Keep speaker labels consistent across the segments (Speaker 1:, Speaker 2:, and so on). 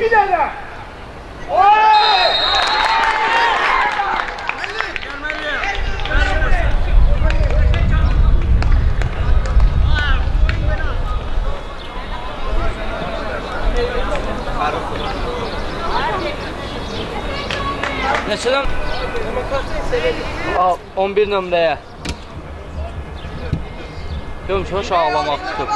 Speaker 1: Bir tane!
Speaker 2: Neçədən? Al, 11 nömrəyə. Görüm ki, uşaq ağlamaq tutub.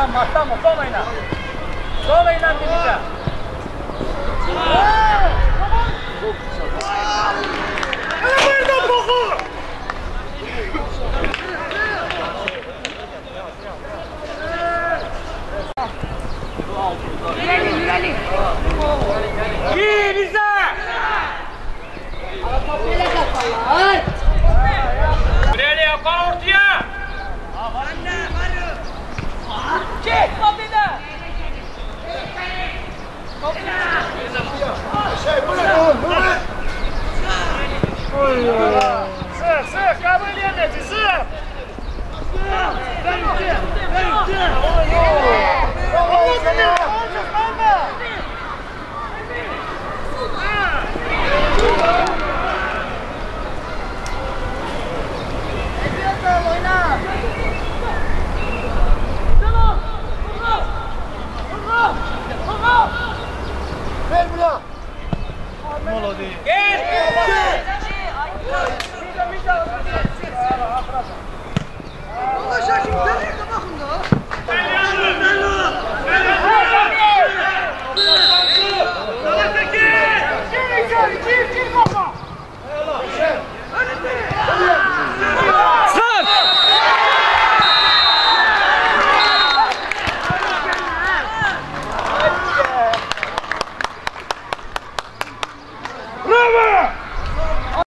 Speaker 3: Matamos, matamos, toma Ina. Toma Ina, Tirita. Ah.